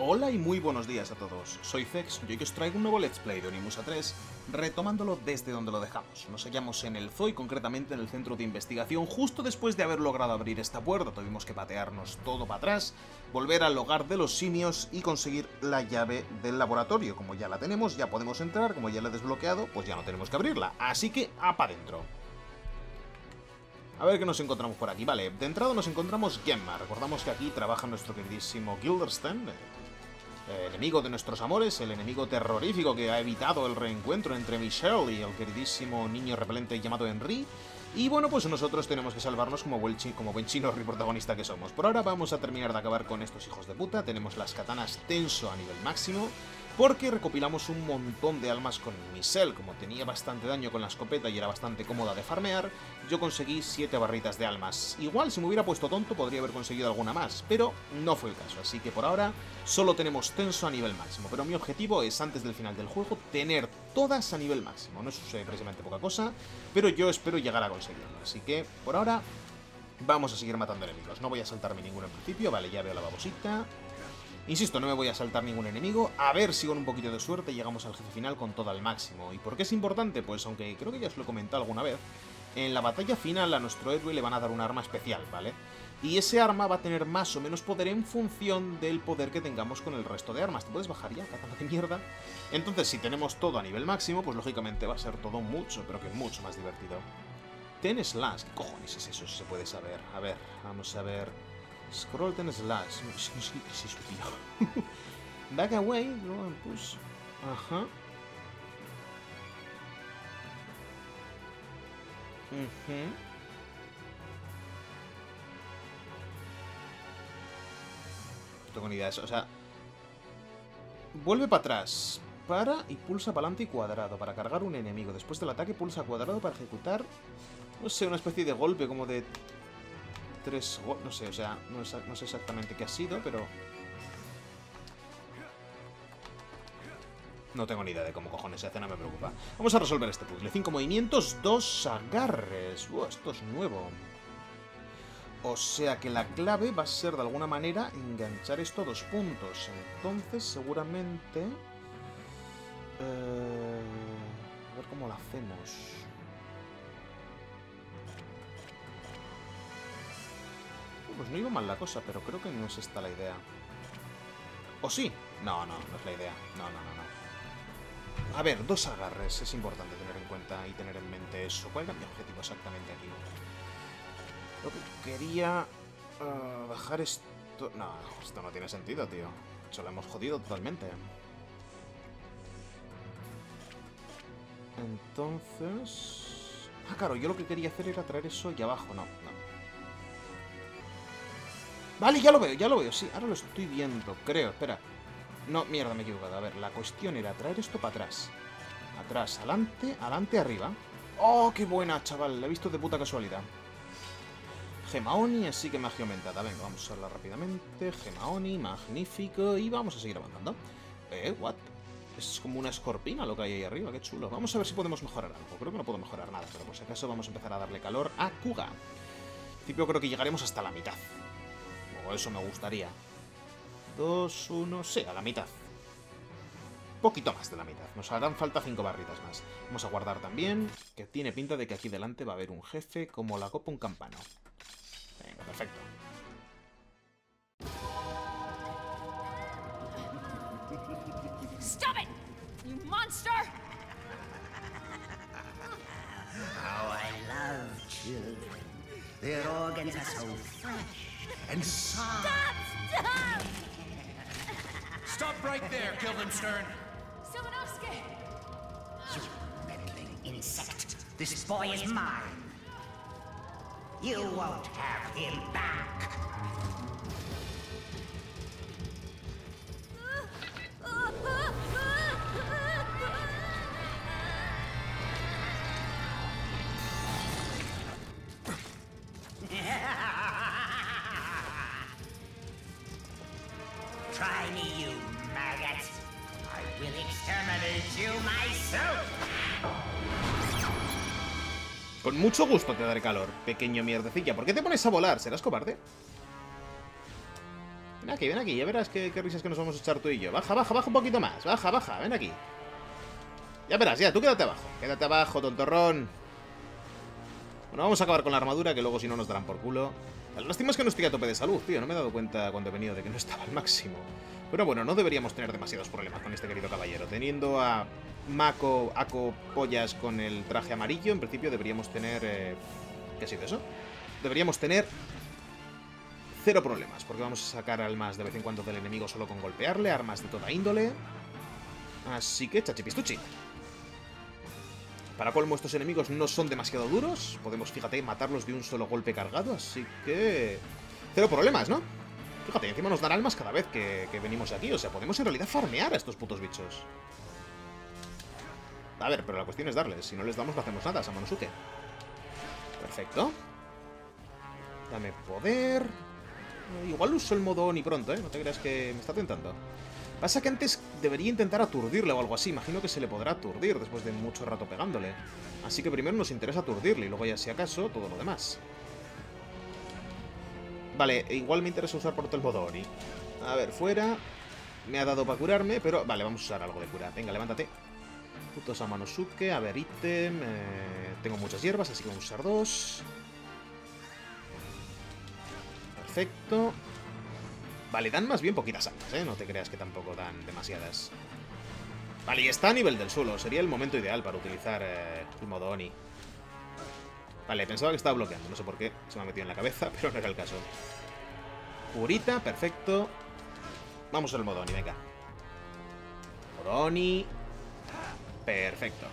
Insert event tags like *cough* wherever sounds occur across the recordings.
Hola y muy buenos días a todos, soy Zex y hoy os traigo un nuevo Let's Play de Onimusa 3, retomándolo desde donde lo dejamos. Nos hallamos en el Zoo y concretamente en el centro de investigación, justo después de haber logrado abrir esta puerta, tuvimos que patearnos todo para atrás, volver al hogar de los simios y conseguir la llave del laboratorio. Como ya la tenemos, ya podemos entrar, como ya la he desbloqueado, pues ya no tenemos que abrirla, así que a para adentro. A ver qué nos encontramos por aquí. Vale, de entrada nos encontramos Gemma. Recordamos que aquí trabaja nuestro queridísimo Gilderston, eh, enemigo de nuestros amores, el enemigo terrorífico que ha evitado el reencuentro entre Michelle y el queridísimo niño repelente llamado Henry. Y bueno, pues nosotros tenemos que salvarnos como buen, como buen chino protagonista que somos. Por ahora vamos a terminar de acabar con estos hijos de puta. Tenemos las katanas tenso a nivel máximo porque recopilamos un montón de almas con Misel. Como tenía bastante daño con la escopeta y era bastante cómoda de farmear, yo conseguí 7 barritas de almas. Igual, si me hubiera puesto tonto, podría haber conseguido alguna más, pero no fue el caso. Así que por ahora solo tenemos tenso a nivel máximo. Pero mi objetivo es, antes del final del juego, tener todas a nivel máximo. No es precisamente poca cosa, pero yo espero llegar a conseguirlo. Así que, por ahora, vamos a seguir matando enemigos. No voy a saltarme ninguno en principio. Vale, ya veo la babosita. Insisto, no me voy a saltar ningún enemigo, a ver si con un poquito de suerte llegamos al jefe final con todo al máximo. ¿Y por qué es importante? Pues aunque creo que ya os lo he comentado alguna vez, en la batalla final a nuestro héroe le van a dar un arma especial, ¿vale? Y ese arma va a tener más o menos poder en función del poder que tengamos con el resto de armas. ¿Te puedes bajar ya, katana de mierda? Entonces, si tenemos todo a nivel máximo, pues lógicamente va a ser todo mucho, pero que mucho más divertido. Ten slash, ¿qué cojones es eso? Se puede saber. A ver, vamos a ver... Scroll ten slash. No sé qué es eso, tío. *laughs* Back away, no, push. Ajá. Uh No tengo ni idea de eso. O sea, vuelve para atrás. Para y pulsa para adelante y cuadrado para cargar un enemigo. Después del ataque pulsa cuadrado para ejecutar, no sé, una especie de golpe como de tres... No sé, o sea, no, sé exactamente qué ha sido, pero... No tengo ni idea de cómo cojones se hace, no me preocupa. Vamos a resolver este puzzle. Cinco movimientos, dos agarres. Esto es nuevo. O sea que la clave va a ser de alguna manera enganchar estos dos puntos. Entonces, seguramente... Eh, a ver cómo lo hacemos. Pues no iba mal la cosa, pero creo que no es esta la idea. ¿O sí? No, no, no es la idea. No, no, no, no. A ver, dos agarres. Es importante tener en cuenta y tener en mente eso. ¿Cuál era mi objetivo exactamente aquí? Lo que quería... Ah, bajar esto... No, esto no tiene sentido, tío. De lo hemos jodido totalmente. Entonces... Ah, claro, yo lo que quería hacer era traer eso y abajo. No, no. Vale, ya lo veo, ya lo veo, sí, ahora lo estoy viendo, creo, espera. No, mierda, me he equivocado. A ver, la cuestión era traer esto para atrás. Atrás, adelante, adelante, arriba. ¡Oh, qué buena, chaval! La he visto de puta casualidad. Gemaoni, así que magia aumentada. Venga, vamos a usarla rápidamente. Gemaoni, magnífico. Y vamos a seguir avanzando. Eh, what? Es como una escorpina lo que hay ahí arriba, qué chulo. Vamos a ver si podemos mejorar algo. Creo que no puedo mejorar nada, pero por si acaso vamos a empezar a darle calor a Kuga. En principio creo que llegaremos hasta la mitad eso me gustaría. Dos, uno, sí, a la mitad. Poquito más de la mitad. Nos harán falta cinco barritas más. Vamos a guardar también, que tiene pinta de que aquí delante va a haber un jefe como la copa un campano. Venga, perfecto. Stop it, you monster! How I love children. Their organs are so fresh. And Stop! Stop! Stop right there, Guildenstern! Simonovsky! You meddling insect! This boy is mine! You won't have him back! Con mucho gusto te daré calor, pequeño mierdecilla. ¿Por qué te pones a volar? ¿Serás cobarde? Ven aquí, ven aquí, ya verás qué, qué risas que nos vamos a echar tú y yo. Baja, baja, baja un poquito más. Baja, baja, ven aquí. Ya verás, ya, tú quédate abajo. Quédate abajo, tontorrón. Bueno, vamos a acabar con la armadura, que luego si no nos darán por culo. Lástima es que no estoy a tope de salud, tío. No me he dado cuenta cuando he venido de que no estaba al máximo. Pero bueno, no deberíamos tener demasiados problemas con este querido caballero. Teniendo a Mako, Ako, Pollas con el traje amarillo, en principio deberíamos tener... Eh... ¿Qué ha sido eso? Deberíamos tener cero problemas, porque vamos a sacar almas de vez en cuando del enemigo solo con golpearle, armas de toda índole. Así que chachipistuchi. Para colmo, estos enemigos no son demasiado duros. Podemos, fíjate, matarlos de un solo golpe cargado, así que... Cero problemas, ¿no? Fíjate, encima nos dan almas cada vez que, venimos aquí. O sea, podemos en realidad farmear a estos putos bichos. A ver, pero la cuestión es darles. Si no les damos, no hacemos nada, Samonosuke. Perfecto. Dame poder. Igual uso el modo Oni pronto, ¿eh? No te creas que me está tentando. Pasa que antes debería intentar aturdirle o algo así. Imagino que se le podrá aturdir después de mucho rato pegándole. Así que primero nos interesa aturdirle y luego ya si acaso todo lo demás. Vale, igual me interesa usar por Oni. A ver, fuera. Me ha dado para curarme, pero... Vale, vamos a usar algo de cura. Venga, levántate. Puto Samanosuke. A ver, ítem. Eh, tengo muchas hierbas, así que vamos a usar dos. Perfecto. Vale, dan más bien poquitas almas, ¿eh? No te creas que tampoco dan demasiadas. Vale, y está a nivel del suelo. Sería el momento ideal para utilizar eh, el modo Oni. Vale, pensaba que estaba bloqueando. No sé por qué. Se me ha metido en la cabeza, *laughs* pero no era el caso. Purita, perfecto. Vamos al modo Oni, venga. Modo Oni. Perfecto.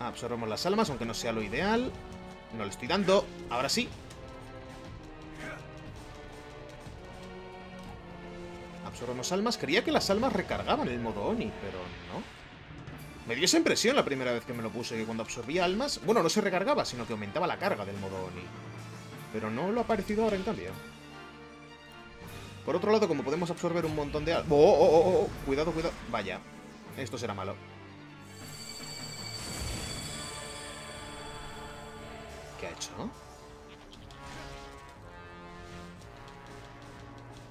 Absorbemos las almas, aunque no sea lo ideal. No le estoy dando. Ahora sí. Absorbemos almas. Creía que las almas recargaban el modo Oni, pero no. Me dio esa impresión la primera vez que me lo puse, que cuando absorbía almas... Bueno, no se recargaba, sino que aumentaba la carga del modo Oni. Pero no lo ha parecido ahora en cambio. Por otro lado, como podemos absorber un montón de almas... ¡Oh, oh, oh, oh! Cuidado, cuidado. Vaya. Esto será malo. ¿Qué ha hecho?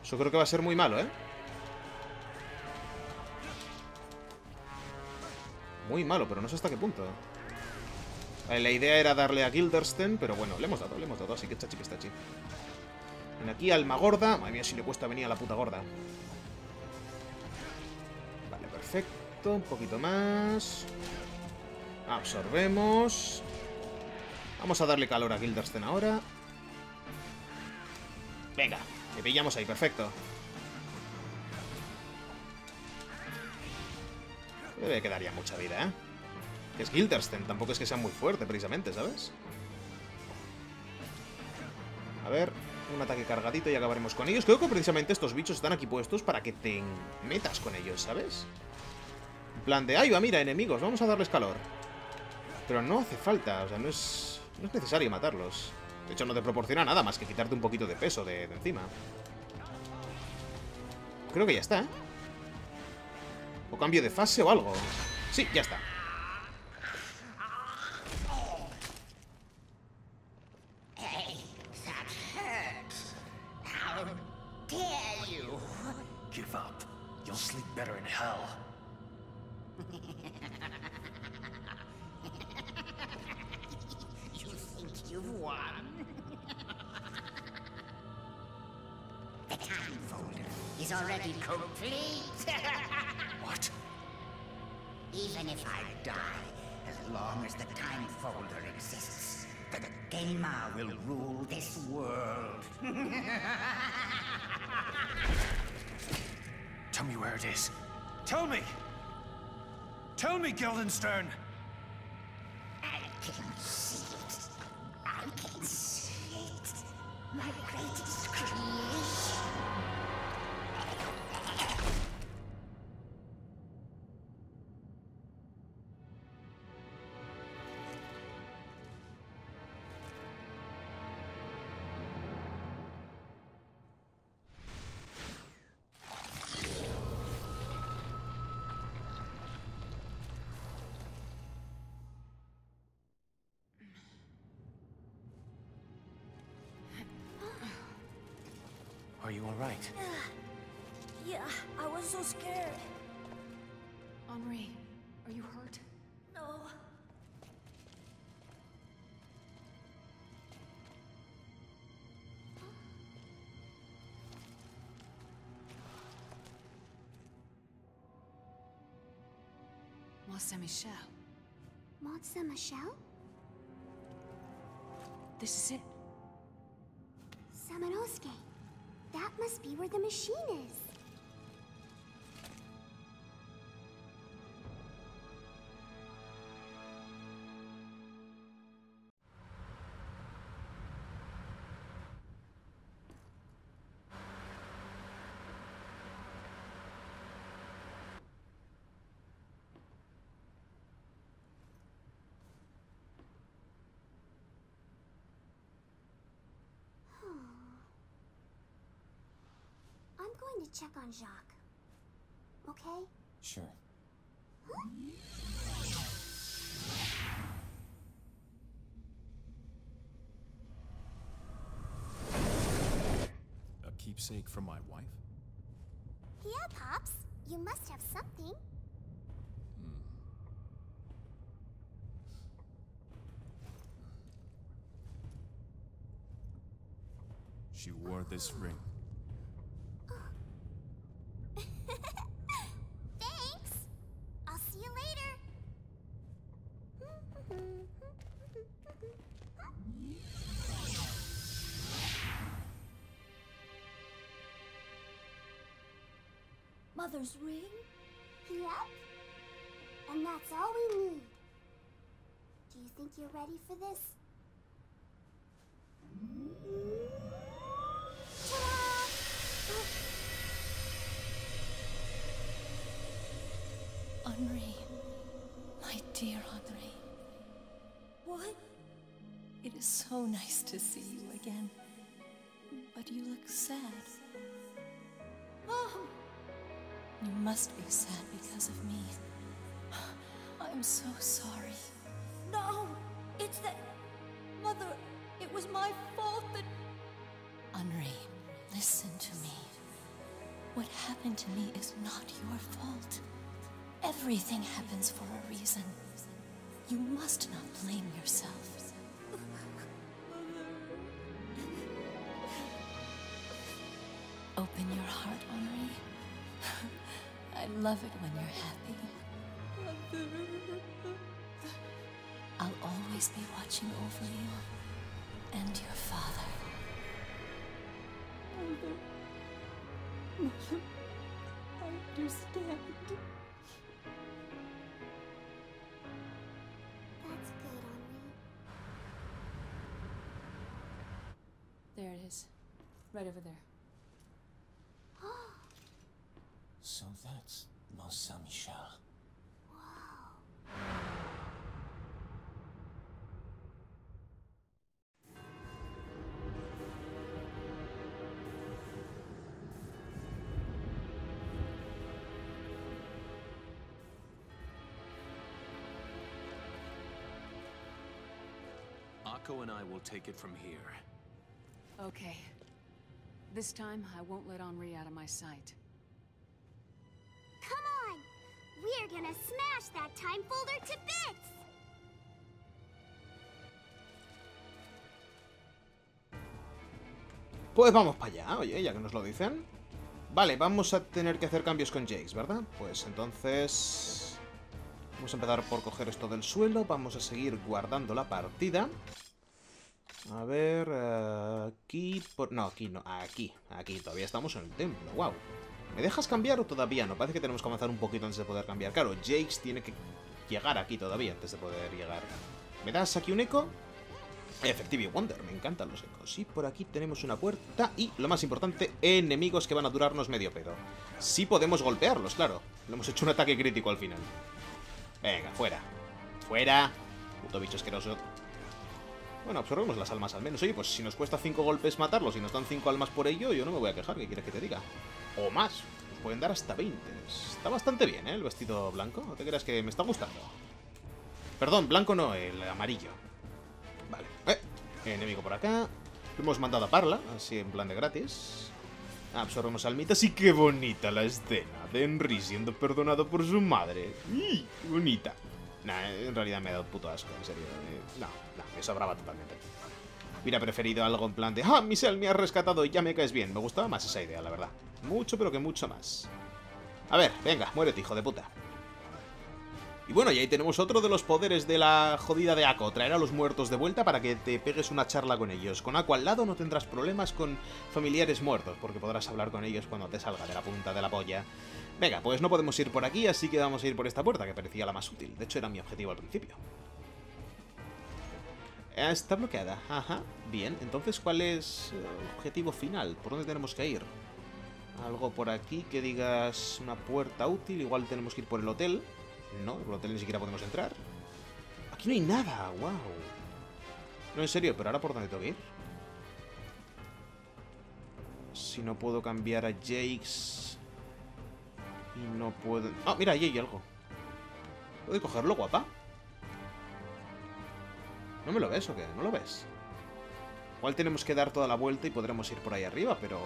Eso creo que va a ser muy malo, ¿eh? Muy malo, pero no sé hasta qué punto. Vale, la idea era darle a Gildersten, pero bueno, le hemos dado, le hemos dado, así que chachi pistachi. Ven aquí, alma gorda. Madre mía, si le cuesta venir a la puta gorda. Vale, perfecto. Un poquito más. Absorbemos. Vamos a darle calor a Gildersten ahora. Venga, le pillamos ahí, perfecto. Debe quedar ya mucha vida, ¿eh? Es Gildersten, tampoco es que sea muy fuerte, precisamente, ¿sabes? A ver, un ataque cargadito y acabaremos con ellos. Creo que precisamente estos bichos están aquí puestos para que te metas con ellos, ¿sabes? En plan de, ¡ay, va, mira, enemigos! Vamos a darles calor. Pero no hace falta, o sea, no es, no es necesario matarlos. De hecho, no te proporciona nada más que quitarte un poquito de peso de, de encima. Creo que ya está, ¿eh? O cambio de fase o algo. Sí, ya está. Hey, that hurts. How dare you? Give up. You'll sleep better in hell. You think you've won? the time folder is already complete. *laughs* Even if I die, as long as the time folder exists, the Gamer will rule this world. *laughs* Tell me where it is. Tell me! Tell me, Guildenstern! I can see it. I can see it. My greatest creation. Alright? *sighs* Yeah, I was so scared. Henri, are you hurt? No. Mont Saint Michel. Mont Saint Michel? This is it. Samanosuke. That must be where the machine is. Going to check on Jacques. Okay? Sure. A keepsake from my wife? Yeah, Pops. You must have something. Hmm. She wore this ring. Thanks. I'll see you later. Mother's ring? Yep. And that's all we need. Do you think you're ready for this? So nice to see you again. But you look sad. Mom! You must be sad because of me. I'm so sorry. No! It's that. Mother, it was my fault that. Henri, listen to me. What happened to me is not your fault. Everything happens for a reason. You must not blame yourself. Open your heart, Henri. *laughs* I love it when you're happy. I'll always be watching over you and your father. Mother, I understand. That's good, Henri. There it is. Right over there. So that's Mont Saint Michel. Akko and I will take it from here. Okay. This time, I won't let Henri out of my sight. Pues vamos para allá, oye, ya que nos lo dicen. Vale, vamos a tener que hacer cambios con Jax, ¿verdad? Pues entonces... Vamos a empezar por coger esto del suelo, vamos a seguir guardando la partida. A ver... eh, aquí... No, aquí no, aquí, aquí, todavía estamos en el templo, wow. ¿Me dejas cambiar o todavía no? Parece que tenemos que avanzar un poquito antes de poder cambiar. Claro, Jax tiene que llegar aquí todavía antes de poder llegar. ¿Me das aquí un eco? Efectivo Wonder, me encantan los ecos. Y por aquí tenemos una puerta y, lo más importante, enemigos que van a durarnos medio pedo. Sí podemos golpearlos, claro. Le hemos hecho un ataque crítico al final. Venga, fuera. Fuera. Puto bicho asqueroso. Bueno, absorbemos las almas al menos. Oye, pues si nos cuesta 5 golpes matarlos y nos dan 5 almas por ello, yo no me voy a quejar, ¿qué quieres que te diga? O más. Pueden dar hasta 20. Está bastante bien, ¿eh? El vestido blanco. No te creas que me está gustando. Perdón, blanco no, el amarillo. Vale. Eh, enemigo por acá. Hemos mandado a Parla, así en plan de gratis. Absorbemos almitas y qué bonita la escena de Henry siendo perdonado por su madre. ¡Y! bonita! Nah, en realidad me ha dado puto asco, en serio. eh, No, no, me sobraba totalmente. Hubiera preferido algo en plan de ¡Ah, Michelle me has rescatado y ya me caes bien! Me gustaba más esa idea, la verdad. Mucho, pero que mucho más. A ver, venga, muérete, hijo de puta. Y bueno, y ahí tenemos otro de los poderes de la jodida de Ako, traer a los muertos de vuelta para que te pegues una charla con ellos. Con Ako al lado no tendrás problemas con familiares muertos, porque podrás hablar con ellos cuando te salga de la punta de la polla. Venga, pues no podemos ir por aquí, así que vamos a ir por esta puerta, que parecía la más útil. De hecho, era mi objetivo al principio. Eh, Está bloqueada, ajá. Bien, entonces, ¿cuál es eh, el objetivo final? ¿Por dónde tenemos que ir? Algo por aquí que digas una puerta útil, igual tenemos que ir por el hotel. No, el hotel ni siquiera podemos entrar. Aquí no hay nada, wow. No, en serio, pero ahora por dónde tengo que ir. Si no puedo cambiar a Jakes. Y no puedo. Ah, mira, ahí hay algo. ¿Puedo cogerlo, guapa? ¿No me lo ves o qué? ¿No lo ves? Igual tenemos que dar toda la vuelta y podremos ir por ahí arriba, pero...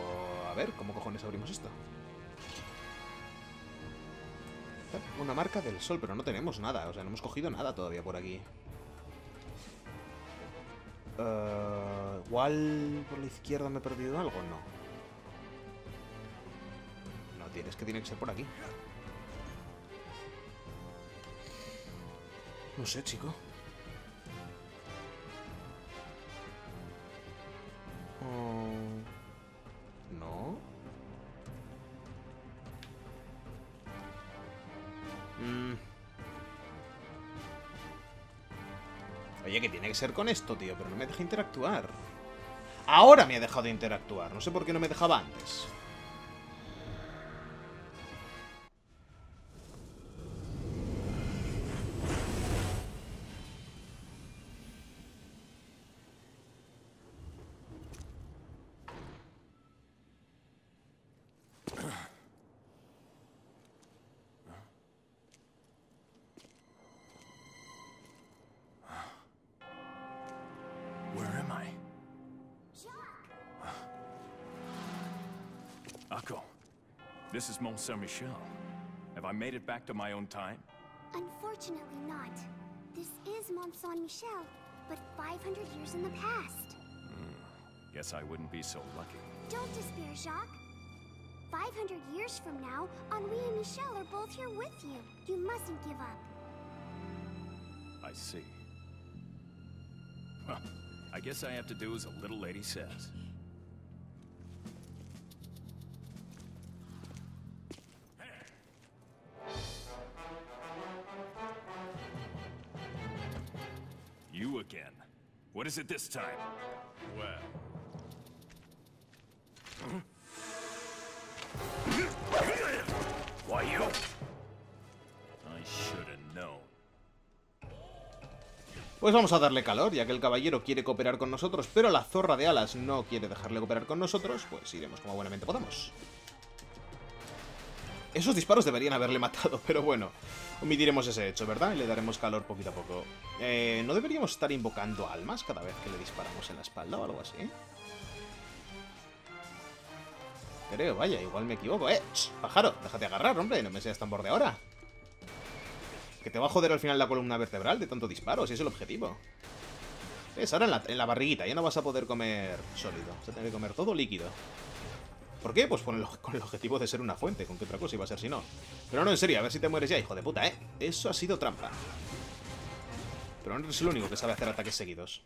¿cómo cojones abrimos esto? Una marca del sol, pero no tenemos nada. O sea, no hemos cogido nada todavía por aquí. Eh, igual por la izquierda me he perdido algo, no. No, tienes que tiene que ser por aquí. No sé, chico. Oye, que tiene que ser con esto, tío, pero no me deja interactuar. Ahora me ha dejado de interactuar. No sé por qué no me dejaba antes. Where am I? Jacques! Akko, this is Mont Saint Michel. Have I made it back to my own time? Unfortunately not. This is Mont Saint Michel, but 500 years in the past. Hmm. Guess I wouldn't be so lucky. Don't despair, Jacques. 500 years from now, Henri and Michel are both here with you. You mustn't give up. I see. Well, I guess I have to do as a little lady says. You again. What is it this time? Well. *laughs* Pues vamos a darle calor, ya que el caballero quiere cooperar con nosotros, pero la zorra de alas no quiere dejarle cooperar con nosotros, pues iremos como buenamente podamos. Esos disparos deberían haberle matado, *laughs* pero bueno, omitiremos ese hecho, ¿verdad? Y le daremos calor poquito a poco. Eh, ¿No deberíamos estar invocando almas cada vez que le disparamos en la espalda o algo así? Creo, vaya, igual me equivoco. ¡Eh! pájaro! Déjate agarrar, hombre, no me seas tan borde ahora. Que te va a joder al final la columna vertebral de tanto disparo, si es el objetivo. Es ahora en la, en la barriguita, ya no vas a poder comer sólido. Vas a tener que comer todo líquido. ¿Por qué? Pues con el, con el objetivo de ser una fuente. ¿Con qué otra cosa iba a ser si no? Pero no, en serio, a ver si te mueres ya, hijo de puta, ¿eh? Eso ha sido trampa. Pero no eres el único que sabe hacer ataques seguidos.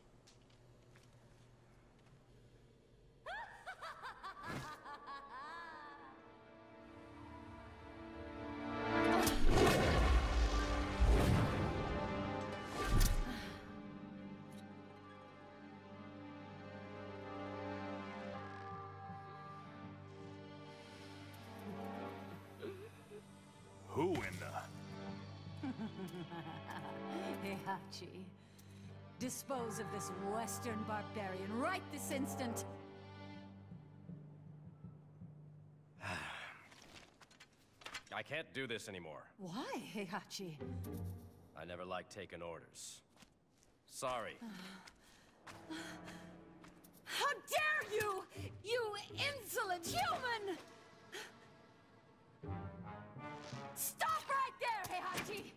*laughs* Heihachi. Dispose of this western barbarian right this instant. *sighs* I can't do this anymore. Why, Heihachi? I never liked taking orders. Sorry. *sighs* How dare you! You You insolent human! *sighs* Stop right there, Heihachi!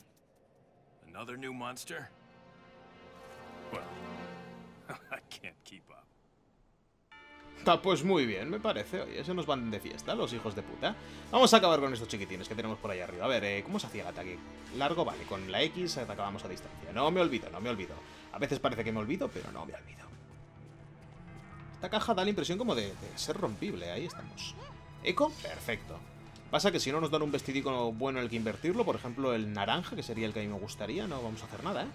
Another new monster? Well, *laughs* I can't keep up. Ah, pues muy bien, me parece. Oye, se nos van de fiesta los hijos de puta. Vamos a acabar con estos chiquitines que tenemos por ahí arriba. A ver, eh, ¿cómo se hacía el ataque? Largo, vale. Con la X atacábamos a distancia. No me olvido, no me olvido. A veces parece que me olvido, pero no me olvido. Esta caja da la impresión como de, de ser rompible. Ahí estamos. Eco, perfecto. Pasa que si no nos dan un vestidico bueno en el que invertirlo, por ejemplo el naranja, que sería el que a mí me gustaría, no vamos a hacer nada, ¿eh?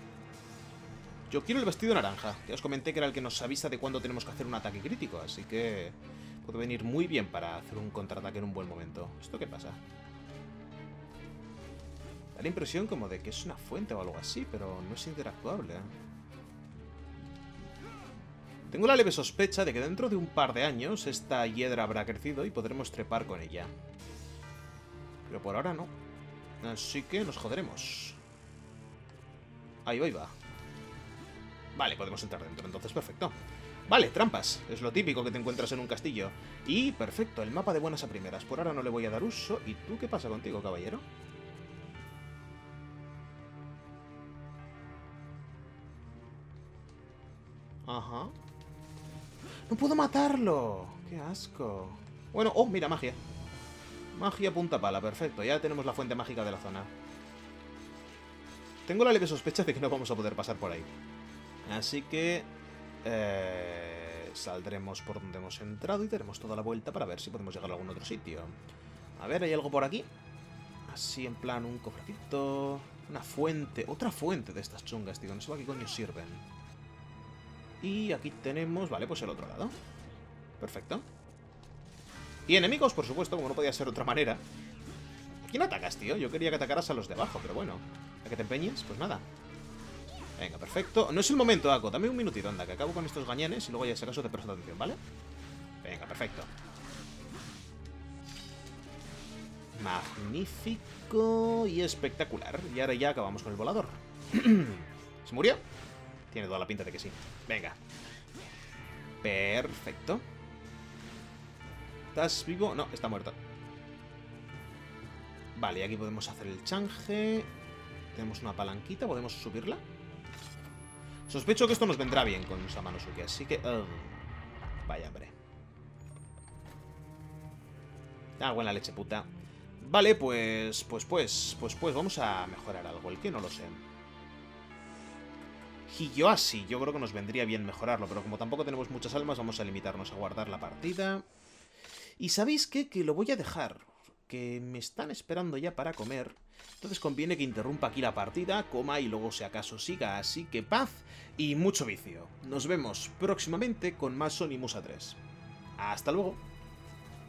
Yo quiero el vestido naranja, que os comenté que era el que nos avisa de cuándo tenemos que hacer un ataque crítico, así que puede venir muy bien para hacer un contraataque en un buen momento. ¿Esto qué pasa? Da la impresión como de que es una fuente o algo así, pero no es interactuable. ¿eh? Tengo la leve sospecha de que dentro de un par de años esta hiedra habrá crecido y podremos trepar con ella. Pero por ahora no. Así que nos joderemos. Ahí va, ahí va. Vale, podemos entrar dentro, entonces perfecto. Vale, trampas. Es lo típico que te encuentras en un castillo. Y perfecto, el mapa de buenas a primeras. Por ahora no le voy a dar uso. ¿Y tú qué pasa contigo, caballero? Ajá. ¡No puedo matarlo! ¡Qué asco! Bueno, oh, mira, magia. Magia punta pala, perfecto. Ya tenemos la fuente mágica de la zona. Tengo la leve sospecha de que no vamos a poder pasar por ahí. Así que... Eh, saldremos por donde hemos entrado y daremos toda la vuelta para ver si podemos llegar a algún otro sitio. A ver, ¿hay algo por aquí? Así en plan un cofrecito... Una fuente. Otra fuente de estas chungas, tío. No sé a qué coño sirven. Y aquí tenemos... Vale, pues el otro lado. Perfecto. Y enemigos, por supuesto, como no podía ser de otra manera. ¿A quién atacas, tío? Yo quería que atacaras a los de abajo, pero bueno. ¿A que te empeñes? Pues nada. Venga, perfecto. No es el momento, Ako. Dame un minutito, anda, que acabo con estos gañanes y luego ya si acaso te presto atención, ¿vale? Venga, perfecto. Magnífico y espectacular. Y ahora ya acabamos con el volador. *clears throat* ¿Se murió? Tiene toda la pinta de que sí. Venga. Perfecto. ¿Estás vivo? No, está muerto. Vale, aquí podemos hacer el change. Tenemos una palanquita, ¿podemos subirla? Sospecho que esto nos vendrá bien con Samanosuke, así que... Uh, vaya, hombre. Ah, buena leche, puta. Vale, pues... Pues, pues... Pues, pues, vamos a mejorar algo. El que no lo sé. Hiyoashi, yo creo que nos vendría bien mejorarlo, pero como tampoco tenemos muchas almas, vamos a limitarnos a guardar la partida. Y ¿sabéis qué? Que lo voy a dejar. Que me están esperando ya para comer. Entonces conviene que interrumpa aquí la partida, coma y luego si acaso siga. Así que paz y mucho vicio. Nos vemos próximamente con más Sony Musa 3. Hasta luego.